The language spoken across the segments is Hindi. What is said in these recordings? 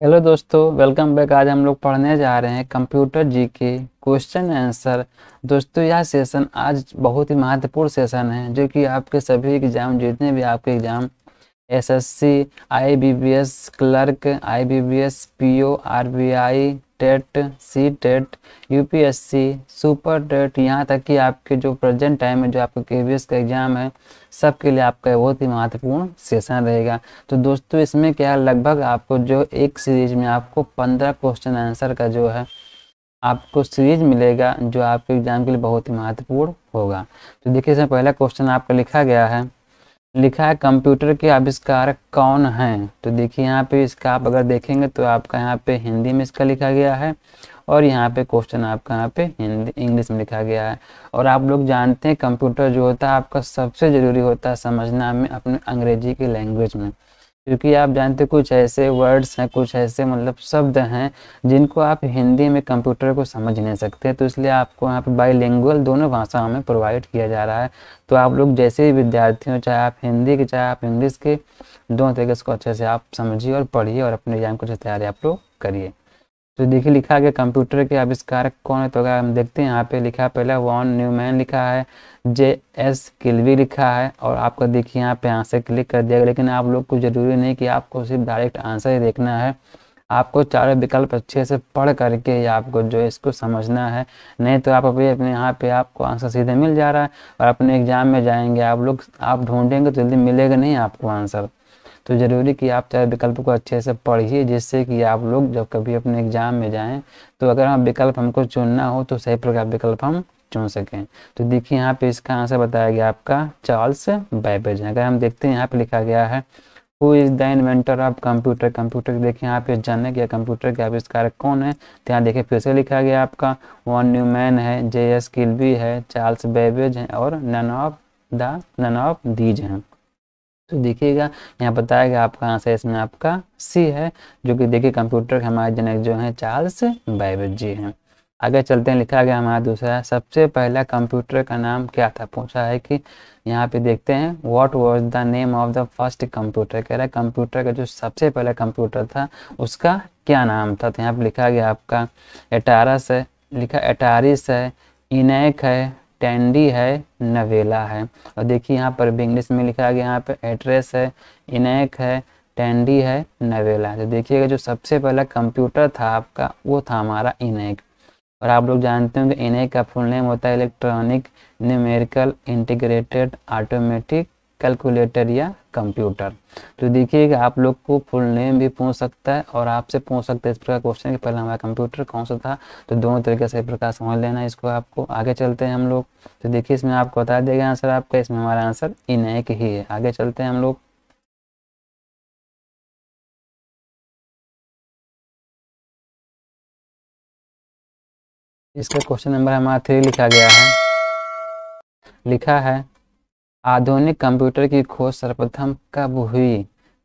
हेलो दोस्तों वेलकम बैक आज हम लोग पढ़ने जा रहे हैं कंप्यूटर जी के क्वेश्चन आंसर दोस्तों, यह सेशन आज बहुत ही महत्वपूर्ण सेशन है, जो कि आपके सभी एग्ज़ाम जितने भी आपके exam SSC IBPS clerk IBPS PO RBI TET C TET UPSC super TET यहाँ तक कि आपके जो प्रेजेंट टाइम में जो आपका के का एग्ज़ाम है सबके लिए आपका बहुत ही महत्वपूर्ण सेशन रहेगा। तो दोस्तों, इसमें क्या लगभग आपको जो एक सीरीज़ में आपको पंद्रह क्वेश्चन आंसर का जो है, आपको सीरीज़ मिलेगा, जो आपके एग्ज़ाम के लिए बहुत ही महत्वपूर्ण होगा। तो देखिए, इसमें पहला क्वेश्चन आपका लिखा गया है। लिखा है कंप्यूटर के आविष्कारक कौन हैं? तो देखिए यहाँ पे इसका आप अगर देखेंगे तो आपका यहाँ पे हिंदी में इसका लिखा गया है और यहाँ पे क्वेश्चन आपका यहाँ पे हिंदी, इंग्लिश में लिखा गया है। और आप लोग जानते हैं कंप्यूटर जो होता है आपका सबसे ज़रूरी होता है समझना में अपने अंग्रेज़ी के लैंग्वेज में। क्योंकि आप जानते कुछ ऐसे वर्ड्स हैं, कुछ ऐसे मतलब शब्द हैं, जिनको आप हिंदी में कंप्यूटर को समझ नहीं सकते तो इसलिए आपको यहाँ पर बाईलिंगुअल दोनों भाषाओं में प्रोवाइड किया जा रहा है। तो आप लोग जैसे भी विद्यार्थी हो चाहे आप हिंदी के, चाहे आप इंग्लिश के, दोनों तरीके से अच्छे से आप समझिए और पढ़िए और अपने एग्ज़ाम को तैयारी आप लोग करिए। तो देखिए लिखा गया कंप्यूटर के आविष्कारक कौन है? तो अगर हम देखते हैं, यहाँ पे लिखा है, पहले वॉन न्यूमैन लिखा है, जे एस किलवी लिखा है, और आपको देखिए यहाँ पे आंसर क्लिक कर दिया लेकिन आप लोग को ज़रूरी नहीं कि आपको सिर्फ़ डायरेक्ट आंसर ही देखना है। आपको चारों विकल्प अच्छे से पढ़ करके आपको जो इसको समझना है, नहीं तो आप अभी अपने यहाँ पे आपको आंसर सीधे मिल जा रहा है, और अपने एग्ज़ाम में जाएँगे, आप लोग, आप ढूंढेंगे तो जल्दी मिलेगा नहीं आपको आंसर। तो ज़रूरी कि आप चाहे विकल्प को अच्छे से पढ़िए, जिससे कि आप लोग जब कभी अपने एग्ज़ाम में जाएँ तो अगर हम विकल्प हमको चुनना हो तो सही प्रकार विकल्प हम चुन सकें। तो देखिए यहाँ पे इसका आंसर बताया गया आपका, चार्ल्स बैबेज अगर हम देखते हैं, यहाँ पे लिखा गया है who is the inventor of computer computer देखिए यहाँ पे जानने गया कंप्यूटर के आविष्कारक कौन है? तो यहाँ देखिए फिर से लिखा गया आपका वन न्यूमैन है जे एस किल्बी है, चार्ल्स बेबेज है और none of the none of these हैं। तो देखिएगा, यहाँ बताया गया आपका आंसर इसमें आपका सी है, जो कि देखिए कंप्यूटर के हमारे जनक जो है चार्ल्स बैबेज जी हैं। आगे चलते हैं, लिखा गया हमारा दूसरा, सबसे पहला कंप्यूटर का नाम क्या था? पूछा है कि यहाँ पे देखते हैं what was the name of the first computer कह रहा है कंप्यूटर का जो सबसे पहला कंप्यूटर था, उसका क्या नाम था? तो यहाँ पे लिखा गया आपका एटारस है, लिखा एटारिस है इनैक है टेंडी है, नवेला है। और देखिए यहाँ पर भी इंग्लिश में लिखा गया, यहाँ पर एड्रेस है, इनैक है, टेंडी है, नवेला तो देखिएगा जो सबसे पहला कंप्यूटर था आपका, वो था हमारा इनैक। और आप लोग जानते होंगे, इनैक का फुल नेम होता है electronic, numerical, integrated, automatic calculator या कंप्यूटर तो देखिएगा आप लोग को फुल नेम भी पूछ सकता है और आपसे पूछ सकते हैं इस प्रकार क्वेश्चन कि पहले हमारा कंप्यूटर कौन सा था? तो दोनों तरीके से प्रकार समझ लेना इसको आपको। आगे चलते हैं हम लोग। तो देखिए इसमें आपको बता देगा आंसर आपका, इसमें हमारा आंसर इन एक ही है। आगे चलते हैं हम लोग। इसका क्वेश्चन नंबर हमारा थ्री लिखा गया है। लिखा है आधुनिक कंप्यूटर की खोज सर्वप्रथम कब हुई?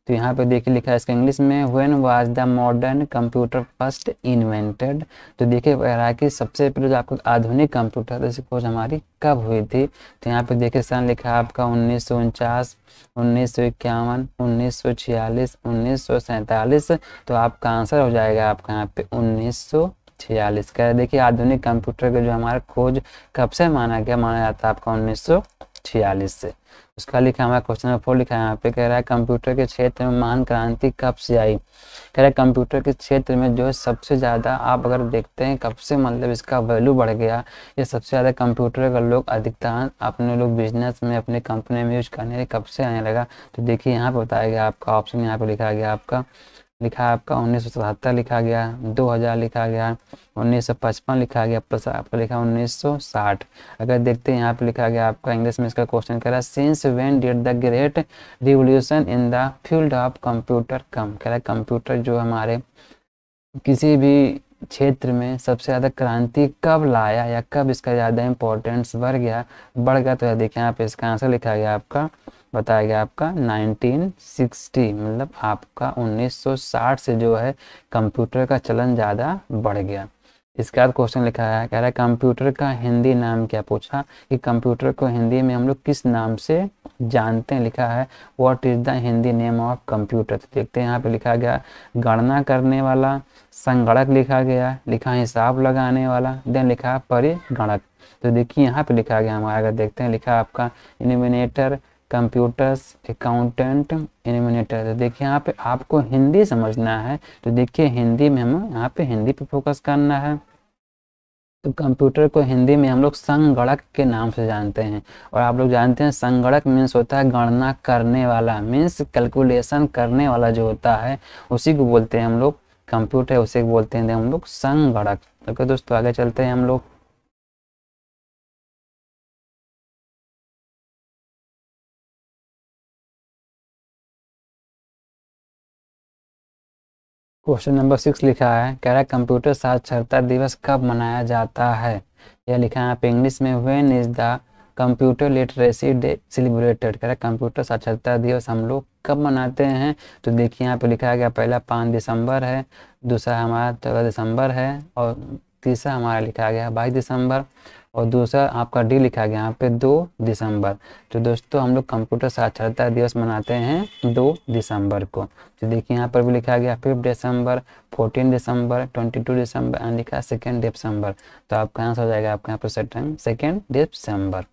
तो यहाँ पे देखिए लिखा है इसका इंग्लिश में when was the modern computer first invented तो देखिए रहा कि सबसे पहले जो आपको आधुनिक कंप्यूटर इसकी खोज हमारी कब हुई थी? तो यहाँ पे देखिए सन लिखा है आपका उन्नीस सौ उनचास, उन्नीस सौ इक्यावन, उन्नीस सौ छियालीस, उन्नीस सौ सैंतालीस। तो आपका आंसर हो जाएगा आपका यहाँ पे उन्नीस सौ छियालीस। का देखिए आधुनिक कंप्यूटर का जो हमारा खोज कब से माना गया, माना जाता है आपका उन्नीस सौ छियालीस से। उसका लिखा हमारा क्वेश्चन नंबर फोर लिखा है, यहाँ पे कह रहा है, कंप्यूटर के क्षेत्र में महान क्रांति कब से आई? कह रहा है, कंप्यूटर के क्षेत्र में जो है सबसे ज़्यादा आप अगर देखते हैं, कब से मतलब इसका वैल्यू बढ़ गया, ये सबसे ज़्यादा कंप्यूटर का लोग अधिकतर अपने लोग बिज़नेस में, अपने कंपनी में यूज़ करने कब से आने लगा? तो देखिए, यहाँ पे बताया गया आपका ऑप्शन यहाँ पे लिखा गया आपका लिखा आपका, उन्नीस सौ सतहत्तर लिखा गया 2000 लिखा गया 1955 लिखा गया, प्लस आपका लिखा 1960 अगर देखते हैं, यहाँ पे लिखा गया आपका इंग्लिश में इसका क्वेश्चन कह रहा है since when did the great revolution in the field of computer come कह रहा है कंप्यूटर जो हमारे किसी भी क्षेत्र में सबसे ज़्यादा क्रांति कब लाया या कब इसका ज़्यादा इंपॉर्टेंस बढ़ गया? बढ़ गया तो देखिए, यहाँ पे इसका आंसर लिखा गया आपका बताया गया आपका 1960 मतलब आपका 1960 से जो है कंप्यूटर का चलन ज़्यादा बढ़ गया। इसके बाद क्वेश्चन लिखा है कह रहा है, कंप्यूटर का हिंदी नाम क्या? पूछा कि कंप्यूटर को हिंदी में हम लोग किस नाम से जानते हैं? लिखा है what is the Hindi name of computer तो देखते हैं, यहाँ पे लिखा गया, गणना करने वाला संगणक लिखा गया, लिखा हिसाब लगाने वाला देन लिखा परिगणक तो देखिए, यहाँ पे लिखा गया हमारा, अगर देखते हैं, लिखा आपका इनिमिनेटर कंप्यूटर्स अकाउंटेंट इनिमिनेटर तो देखिए, यहाँ पे आपको हिंदी समझना है तो देखिए, हिंदी में हम, यहाँ पे हिंदी पे फोकस करना है। तो कंप्यूटर को हिंदी में हम लोग संगणक के नाम से जानते हैं, और आप लोग जानते हैं संगणक मीन्स होता है गणना करने वाला मीन्स कैलकुलेशन करने वाला जो होता है, उसी को बोलते हैं हम लोग कंप्यूटर उसे बोलते हैं हम लोग संगणक। ओके दोस्तों, आगे चलते हैं हम लोग। क्वेश्चन नंबर सिक्स लिखा है, कह रहा है, कंप्यूटर साक्षरता दिवस कब मनाया जाता है? यह लिखा है, आप इंग्लिश में when is the computer literacy day celebrated कह रहा है, कंप्यूटर साक्षरता दिवस हम लोग कब मनाते हैं? तो देखिए, यहाँ पे लिखा गया, पहला पाँच दिसंबर है, दूसरा हमारा चौदह दिसंबर है और तीसरा हमारा लिखा गया बाईस दिसंबर। और दूसरा आपका डी लिखा गया यहाँ पे दो दिसंबर। तो दोस्तों, हम लोग कंप्यूटर साक्षरता दिवस मनाते हैं दो दिसंबर को। तो देखिए, यहाँ पर भी लिखा गया fifth December fourteen December twenty two December and लिखा सेकेंड दिसंबर तो आपका आंसर हो जाएगा आपका यहाँ पर सेकेंड दिसंबर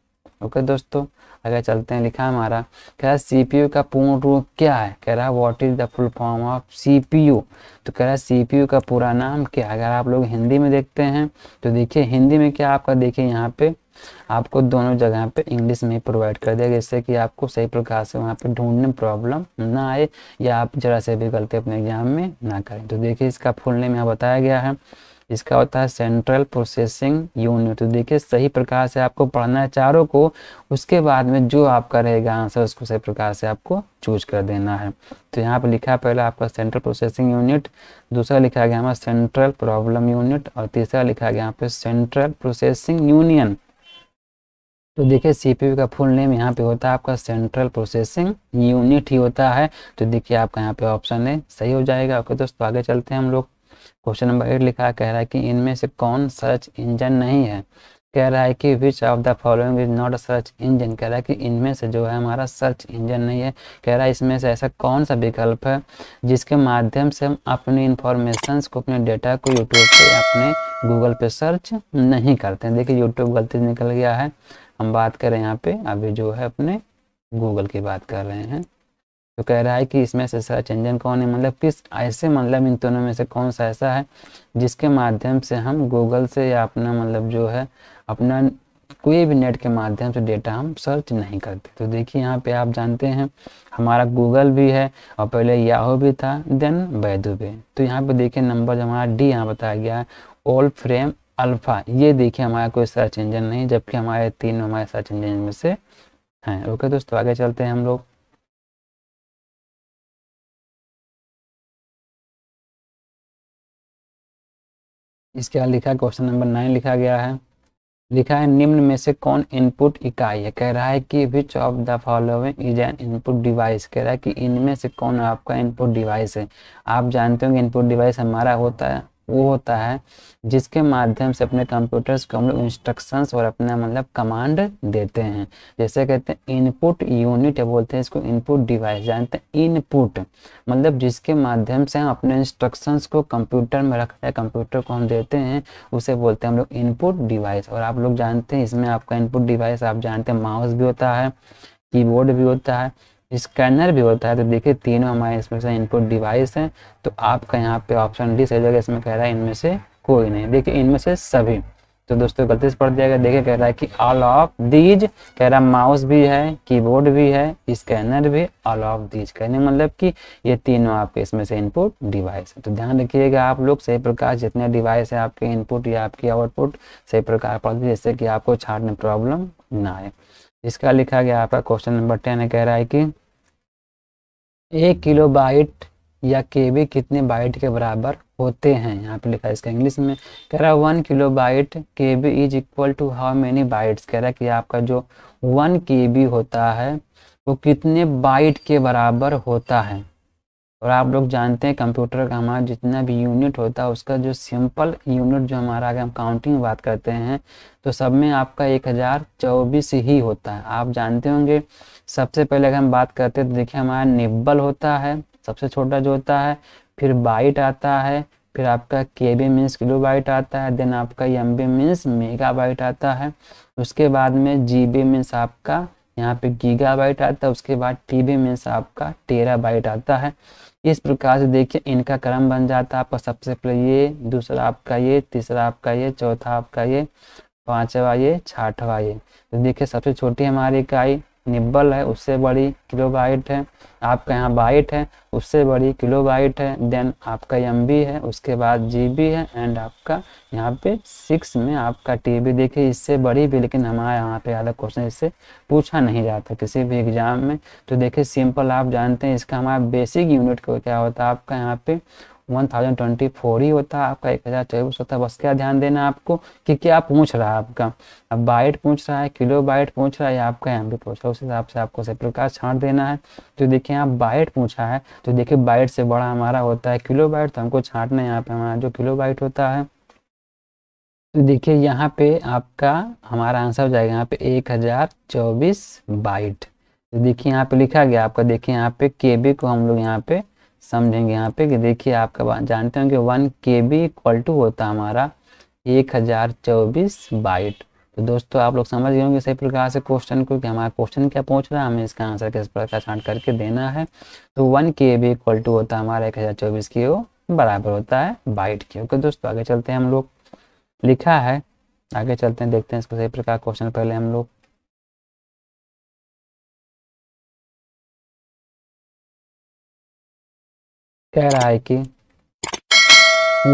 ओके दोस्तों अगर चलते हैं, लिखा हमारा, कह रहा है, सीपीयू का पूर्ण रूप क्या है? कह रहा है what is the full form of CPU तो कह रहा है सीपीयू का पूरा नाम क्या अगर आप लोग हिंदी में देखते हैं तो देखिए, हिंदी में क्या आपका, देखिए यहाँ पे, आपको दोनों जगह पे इंग्लिश में प्रोवाइड कर दिया जिससे कि आपको सही प्रकार से वहाँ पे ढूँढने में प्रॉब्लम ना आए, या आप जरा से भी गलती अपने एग्ज़ाम में ना करें। तो देखिए, इसका फुल नेम यहाँ बताया गया है। इसका होता है सेंट्रल प्रोसेसिंग यूनिट तो देखिए, सही प्रकार से आपको पढ़ना है चारों को, उसके बाद में जो आपका रहेगा आंसर उसको सही प्रकार से आपको चूज़ कर देना है। तो यहाँ पर लिखा पहले आपका सेंट्रल प्रोसेसिंग यूनिट दूसरा लिखा गया हमारा सेंट्रल प्रॉब्लम यूनिट और तीसरा लिखा गया यहाँ पे सेंट्रल प्रोसेसिंग यूनियन तो देखिए सीपीयू का फुल नेम यहाँ पे होता है आपका सेंट्रल प्रोसेसिंग यूनिट ही होता है। तो देखिए, आपका यहाँ पे ऑप्शन है सही हो जाएगा। ओके, दोस्तों, आगे चलते हैं हम लोग। क्वेश्चन नंबर एट लिखा है कह रहा है कि इनमें से कौन सर्च इंजन नहीं है? कह रहा है कि which of the following is not a search engine कह रहा है कि इनमें से जो है हमारा सर्च इंजन नहीं है। कह रहा है इसमें से ऐसा कौन सा विकल्प है जिसके माध्यम से हम अपनी इंफॉर्मेशन को, अपने डेटा को यूट्यूब पे अपने गूगल पे सर्च नहीं करते हैं? देखिए यूट्यूब गलती निकल गया है। हम बात करें यहाँ पे, अभी जो है अपने गूगल की बात कर रहे हैं। तो कह रहा है कि इसमें से सर्च इंजन कौन है? मतलब किस, ऐसे मतलब इन दोनों में से कौन सा ऐसा है जिसके माध्यम से हम गूगल से या अपना मतलब जो है, अपना कोई भी नेट के माध्यम से डेटा हम सर्च नहीं करते। तो देखिए यहाँ पे आप जानते हैं, हमारा गूगल भी है और पहले याहू भी था देन बैदू भी। तो यहाँ पे देखिए नंबर जो हमारा डी यहाँ बताया गया है ओल फ्रेम अल्फ़ा ये देखिए हमारा कोई सर्च इंजन नहीं, जबकि हमारे तीन हमारे सर्च इंजन में से हैं। ओके दोस्तों, आगे चलते हैं हम लोग। इसके बाद लिखा है, क्वेश्चन नंबर नाइन लिखा गया है। लिखा है, निम्न में से कौन इनपुट इकाई है? कह रहा है कि which of the following is an input device कह रहा है कि इनमें से कौन आपका इनपुट डिवाइस है? आप जानते हो कि इनपुट डिवाइस हमारा होता है। वो होता है, जिसके माध्यम से अपने कंप्यूटर्स को हम लोग इंस्ट्रक्शंस और अपना मतलब कमांड देते हैं। जैसे कहते हैं इनपुट यूनिट बोलते हैं इसको इनपुट डिवाइस जानते हैं इनपुट मतलब जिसके माध्यम से हम अपने इंस्ट्रक्शंस को कंप्यूटर में रखते हैं कंप्यूटर को हम देते हैं, उसे बोलते हैं हम लोग इनपुट डिवाइस और आप लोग जानते हैं, इसमें आपका इनपुट डिवाइस आप जानते हैं माउस भी होता है कीबोर्ड भी होता है स्कैनर भी होता है तो देखिए तीनों हमारे इसमें से इनपुट डिवाइस हैं तो आपका यहाँ पे ऑप्शन डी सही जगह इसमें कह रहा है इनमें से कोई नहीं। देखिए इनमें से सभी। तो दोस्तों गलती से पढ़ दिया गया, देखिए कह रहा है कि ऑल ऑफ़ दीज कह रहा है माउस भी है कीबोर्ड भी है स्कैनर भी ऑल ऑफ़ दीज कहने मतलब कि ये तीनों आपके इसमें से इनपुट डिवाइस है। तो ध्यान रखिएगा आप लोग, सही प्रकार जितने डिवाइस है आपके इनपुट या आपकी आउटपुट सही प्रकार पढ़ जिससे कि आपको छाटने प्रॉब्लम ना आए। इसका लिखा गया आपका क्वेश्चन नंबर टेन कह रहा है कि एक किलो बाइट या के बी कितने बाइट के बराबर होते हैं? यहाँ पे लिखा है इसका इंग्लिश में। कह रहा है one kilobyte K B is equal to how many bytes कह रहा है कि आपका जो वन के बी होता है, वो कितने बाइट के बराबर होता है? और आप लोग जानते हैं कंप्यूटर का हमारा जितना भी यूनिट होता है, उसका जो सिंपल यूनिट जो हमारा अगर हम काउंटिंग बात करते हैं तो सब में आपका एक हज़ार चौबीस ही होता है। आप जानते होंगे, सबसे पहले अगर हम बात करते हैं तो देखिए हमारा निब्बल होता है, सबसे छोटा जो होता है, फिर बाइट आता है, फिर आपका के बी मीन्स किलो बाइट आता है, देन आपका M B means megabyte आता है, उसके बाद में जी बी मीन्स आपका यहाँ पे गीगा बाइट आता है, उसके बाद टीबी में से आपका टेरा बाइट आता है। इस प्रकार से देखिए, इनका क्रम बन जाता है आपका सबसे पहले ये, दूसरा आपका ये, तीसरा आपका ये, चौथा आपका ये, पांचवा ये, छठवा ये। तो देखिए, सबसे छोटी हमारी इकाई निब्बल है, उससे बड़ी किलो बाइट है, आपका यहाँ बाइट है, उससे बड़ी किलो बाइट है देन आपका एमबी है, उसके बाद जीबी है एंड आपका यहाँ पे सिक्स में आपका टी बी देखिए, इससे बड़ी भी, लेकिन हमारे यहाँ पे अलग क्वेश्चन इससे पूछा नहीं जाता किसी भी एग्ज़ाम में। तो देखिए सिंपल आप जानते हैं, इसका हमारा बेसिक यूनिट क्या होता है, आपका यहाँ पे वन थाउज़ेंड ट्वेंटी फोर ही होता है, आपका एक हज़ार चौबीस होता है। बस क्या ध्यान देना है आपको कि क्या पूछ रहा है आपका? अब बाइट पूछ रहा है किलो बाइट पूछ रहा है या आपका एम भी पूछ रहा है, उस हिसाब से आपको से प्रकार छांट देना है। तो देखिए यहाँ बाइट पूछा है तो देखिए बाइट से बड़ा हमारा होता है किलो बाइट तो हमको छांटना है यहाँ पे हमारा जो किलो बाइट होता है। तो देखिए यहाँ पे आपका हमारा आंसर हो जाएगा यहाँ पे एक हज़ार चौबीस बाइट तो देखिए यहाँ पे लिखा गया, आपका देखिए यहाँ पे केबी को हम लोग यहाँ पे समझेंगे यहाँ पे कि देखिए आपका जानते हैं कि वन के बी इक्वल टू होता है हमारा एक हज़ार चौबीस बाइट। तो दोस्तों, आप लोग समझ गए होंगे सही प्रकार से क्वेश्चन को कि हमारा क्वेश्चन क्या पूछ रहा है, हमें इसका आंसर किस प्रकार छाट करके देना है। तो वन के बी इक्वल टू होता है हमारा एक हज़ार चौबीस की वो बराबर होता है बाइट की ओके दोस्तों, आगे चलते हैं हम लोग। लिखा है। आगे चलते हैं, देखते हैं इसको सही प्रकार क्वेश्चन पहले हम लोग कह रहा है कि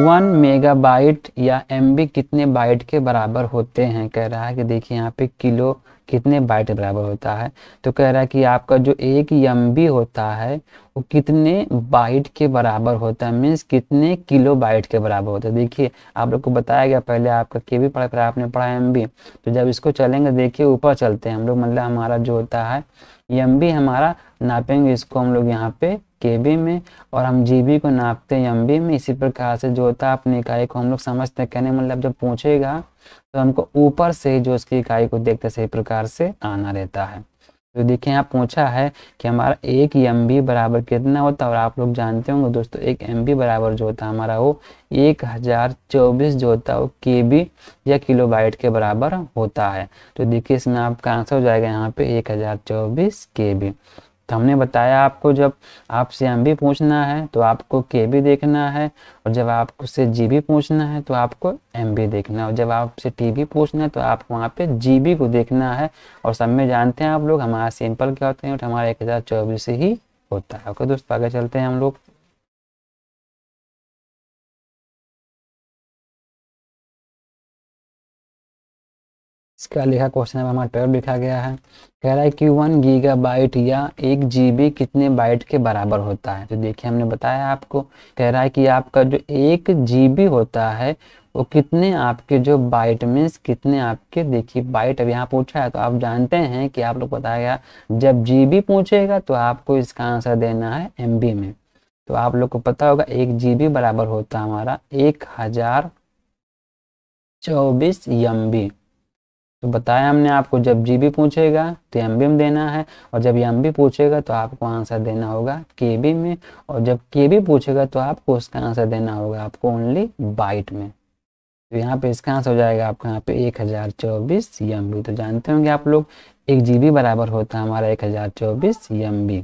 वन मेगाबाइट या एमबी कितने बाइट के बराबर होते हैं? कह रहा है कि देखिए यहाँ पे किलो कितने बाइट बराबर होता है। तो कह रहा है कि आपका जो एक एम होता है, वो कितने बाइट के बराबर होता है? मीन्स कितने किलो बाइट के बराबर होता है? देखिए, आप लोग को बताया गया पहले आपका के भी पढ़ा आपने पढ़ा एमबी तो जब इसको चलेंगे, देखिए ऊपर चलते हैं हम लोग। मतलब हमारा जो होता है एम हमारा नापेंगे इसको हम लोग यहाँ पे KB में और हम जीबी को नापते हैं एम में। इसी प्रकार से जो होता है, अपनी इकाई को हम लोग समझते हैं। कहने मतलब जब पूछेगा तो हमको ऊपर से जो उसकी इकाई को देखते सही प्रकार से आना रहता है। तो देखिए, यहाँ पूछा है कि हमारा एक एम बी बराबर कितना होता है, और आप लोग जानते होंगे दोस्तों, एक एम बी बराबर जो होता है, हमारा वो एक हज़ार चौबीस जो होता है, वो के या किलो बाइट के बराबर होता है। तो देखिए, इसमें आपका आंसर हो जाएगा यहाँ पे एक हज़ार चौबीस के तो हमने बताया आपको जब आपसे एम बी पूछना है तो आपको के भी देखना है, और जब आपको से जी भी पूछना है तो आपको एम भी देखना है, और जब आपसे टी भी पूछना है तो आपको वहाँ पे जी बी को देखना है, और सब में जानते हैं आप लोग, हमारा सिंपल क्या होते हैं और हमारा एक हज़ार चौबीस ही होता है। ओके दोस्तों, आगे चलते हैं हम लोग। इसका लिखा क्वेश्चन नंबर हमारा ट्वेल्व लिखा गया है। कह रहा है कि वन गीगा बाइट या एक जीबी कितने बाइट के बराबर होता है? तो देखिए, हमने बताया आपको। कह रहा है कि आपका जो एक जीबी होता है, वो कितने आपके जो बाइट मीन्स कितने आपके, देखिए बाइट अब यहाँ पूछा है तो आप जानते हैं कि आप लोग बताया, जब जीबी पूछेगा तो आपको इसका आंसर देना है एमबी में। तो आप लोग को पता होगा, एक जीबी बराबर होता है हमारा एक हज़ार चौबीस एम तो बताया हमने आपको, जब जी बी पूछेगा तो एम बी में देना है, और जब एम बी पूछेगा तो आपको आंसर देना होगा के बी में, और जब के बी पूछेगा तो आपको उसका आंसर देना होगा आपको ओनली बाइट में। तो यहाँ पे इसका आंसर हो जाएगा आपको यहाँ पे एक हज़ार चौबीस एम बी तो जानते होंगे आप लोग, एक जी बी बराबर होता है हमारा एक हज़ार चौबीस एम बी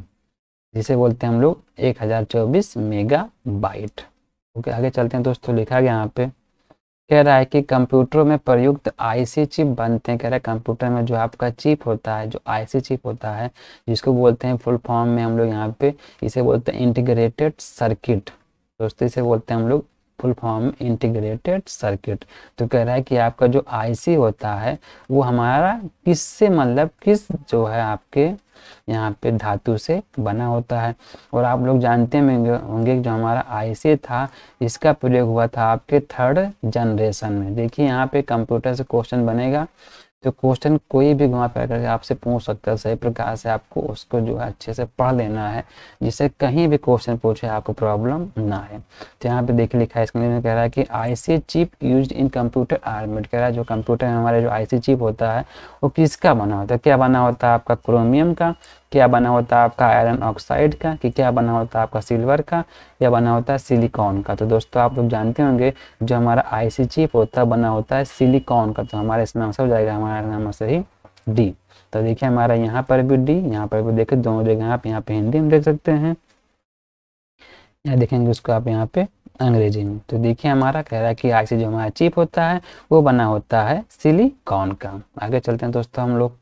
जिसे बोलते हैं हम लोग एक हज़ार चौबीस मेगा बाइट। ओके, आगे चलते हैं दोस्तों, लिखा गया यहाँ पे। कह रहा है कि कंप्यूटरों में प्रयुक्त आईसी चिप बनते हैं। कह रहा है कंप्यूटर में जो आपका चिप होता है, जो आईसी चिप होता है, जिसको बोलते हैं फुल फॉर्म में हम लोग यहाँ पे, इसे बोलते हैं इंटीग्रेटेड सर्किट दोस्तों, इसे बोलते हैं हम लोग फुल फॉर्म इंटीग्रेटेड सर्किट। तो कह रहा है कि आपका जो आईसी होता है, वो हमारा किससे मतलब किस जो है आपके यहाँ पे धातु से बना होता है। और आप लोग जानते होंगे जो हमारा आईसी था, इसका प्रयोग हुआ था आपके थर्ड जनरेशन में। देखिए, यहाँ पे कंप्यूटर से क्वेश्चन बनेगा। तो क्वेश्चन कोई भी घुमा फिरा करके आपसे पूछ सकता है, सही प्रकार से आपको उसको जो है अच्छे से पढ़ लेना है, जिससे कहीं भी क्वेश्चन पूछे आपको प्रॉब्लम ना आए। तो यहाँ पे देखिए लिखा है, इसके कह रहा है कि IC chip use in computer are made कह रहा है जो कंप्यूटर में हमारे जो आईसी चिप होता है, वो किसका बना होता है? क्या बना होता है आपका? क्रोमियम का। क्या बना होता है आपका आयरन ऑक्साइड का, कि क्या बना होता है आपका सिल्वर का, या बना होता है सिलिकॉन का। तो दोस्तों, आप लोग जानते होंगे, जो हमारा आईसी चिप होता है, बना होता है सिलिकॉन का। तो हमारे इसमें आंसर हो जाएगा हमारा नाम सही डी तो देखिए, हमारा यहाँ पर भी डी यहाँ पर भी देखिए, दोनों जगह आप यहाँ पे हिंदी में देख सकते हैं। यहाँ देखेंगे उसको आप यहाँ पे अंग्रेज़ी में। तो देखिए, हमारा कह रहा है कि आईसी जो हमारा चिप होता है, वो बना होता है सिलिकॉन का। आगे चलते हैं दोस्तों, हम लोग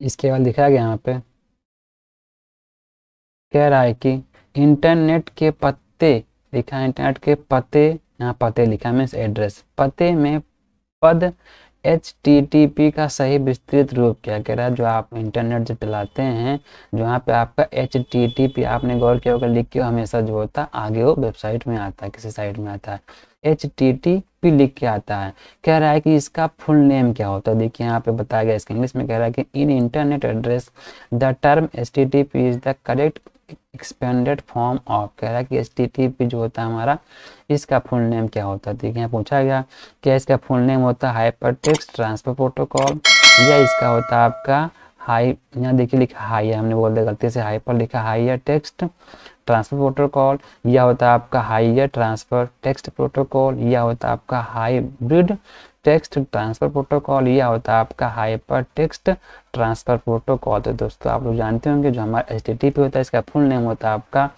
इसके बाद दिखाया गया यहाँ पे। कह रहा है कि इंटरनेट के पत्ते लिखा इंटरनेट के पते, यहाँ पते लिखा मीन्स एड्रेस पते में पद एच का सही विस्तृत रूप क्या कह रहा है? जो आप इंटरनेट जब चलाते हैं जो यहाँ पे आपका एच आपने गौर किया होगा, लिख के हमेशा जो होता है आगे वो वेबसाइट में आता है, किसी साइट में आता है। एच लिख के आता है। कह रहा है कि इसका फुल नेम क्या होता है? देखिए, यहाँ पे बताया गया इसके इंग्लिश में कह रहा है कि in internet address the term H T T P is the correct expanded form of कह रहा है कि एच टी टी पी जो होता है हमारा, इसका फुल नेम क्या होता है? देखिए यहाँ पूछा गया क्या इसका फुल नेम होता है? हाइपर टेक्स्ट ट्रांसफ़र प्रोटोकॉल या इसका होता है आपका हाई यहाँ देखिए लिखा हाई हमने बोल दिया गलती से हाइपर लिखा हाइयर टेक्स्ट ट्रांसफ़र प्रोटोकॉल या होता है आपका हाइयर ट्रांसफ़र टेक्स्ट प्रोटोकॉल या होता है आपका हाइब्रिड टेक्स्ट ट्रांसफ़र प्रोटोकॉल या होता है आपका हाइपर टेक्स्ट ट्रांसफ़र प्रोटोकॉल तो दोस्तों, आप लोग जानते होंगे, जो हमारा एच होता है, इसका फुल नेम होता है आपका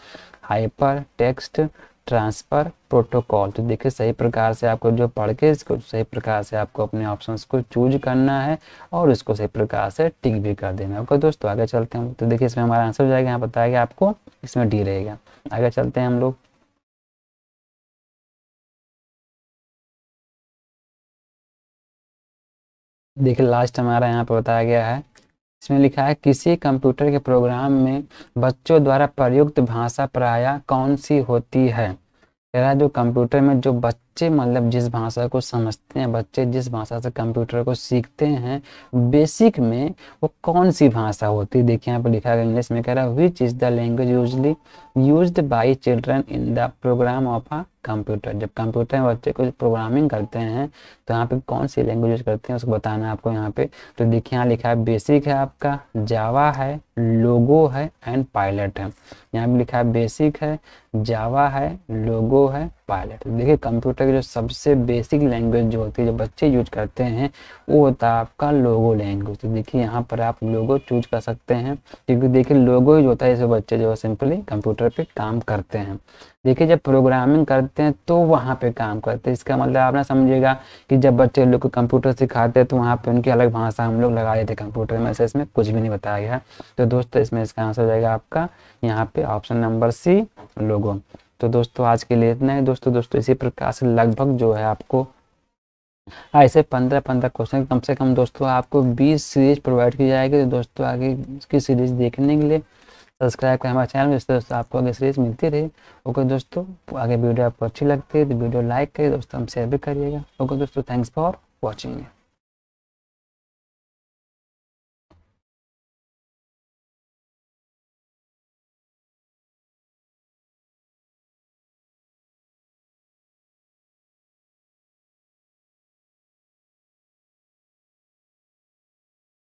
हाइपर टेक्स्ट ट्रांसफ़र प्रोटोकॉल तो देखिए, सही प्रकार से आपको जो पढ़ के, इसको सही प्रकार से आपको अपने ऑप्शंस को चूज़ करना है और इसको सही प्रकार से टिक भी कर देना है। ओके दोस्तों, आगे चलते हैं तो देखिए, इसमें हमारा आंसर हो जाएगा, यहाँ बताया गया आपको, इसमें डी रहेगा। आगे चलते हैं हम लोग। देखिए लास्ट हमारा यहाँ पर बताया गया है। इसमें लिखा है, किसी कंप्यूटर के प्रोग्राम में बच्चों द्वारा प्रयुक्त भाषा प्राय कौन सी होती है? कह रहा है, जो कंप्यूटर में जो बच्चे मतलब जिस भाषा को समझते हैं, बच्चे जिस भाषा से कंप्यूटर को सीखते हैं, बेसिक में वो कौन सी भाषा होती है? देखिए, यहाँ पर लिखा गया इंग्लिश में कह रहा है which is the language usually use by children in the program of a computer जब कंप्यूटर में बच्चे को प्रोग्रामिंग करते हैं तो यहाँ पे कौन सी लैंग्वेज यूज़ करते हैं, उसको बताना है आपको यहाँ पे। तो देखिए, यहाँ लिखा है बेसिक है आपका जावा है लोगो है एंड पायलट है। यहाँ पे लिखा है बेसिक है जावा है लोगो है पायलट देखिए कंप्यूटर की जो सबसे बेसिक लैंग्वेज जो होती है, जो बच्चे यूज़ करते हैं, वो होता है आपका लोगो लैंग्वेज तो देखिए, यहाँ पर आप लोगो चूज़ कर सकते हैं। क्योंकि देखिए लोगो ही जो होता है जैसे बच्चे जो है सिंपली कंप्यूटर पे काम करते हैं। देखिए, जब प्रोग्रामिंग करते हैं तो वहाँ पे काम करते हैं। इसका मतलब आप ना समझिएगा कि जब बच्चे लोग को कंप्यूटर सिखाते हैं तो वहाँ पे उनकी अलग भाषा हम लोग लगा देते हैं। कंप्यूटर में ऐसे इसमें कुछ भी नहीं बताया गया। तो दोस्तों, इसमें इसका आंसर हो जाएगा आपका यहाँ पे ऑप्शन नंबर सी लोगो तो दोस्तों, आज के लिए इतना है। दोस्तों दोस्तों, इसी प्रकार से लगभग जो है आपको ऐसे पंद्रह पंद्रह क्वेश्चन कम से कम दोस्तों आपको बीस सीरीज़ प्रोवाइड की जाएगी। तो दोस्तों, आगे इसकी सीरीज़ देखने के लिए सब्सक्राइब करें हमारे चैनल में। दोस्तों, आपको आगे सीरीज़ मिलती रही। ओके दोस्तों, आगे वीडियो आपको अच्छी लगती है तो वीडियो लाइक करिए। दोस्तों हम शेयर भी करिएगा। ओके दोस्तों थैंक्स फॉर वॉचिंग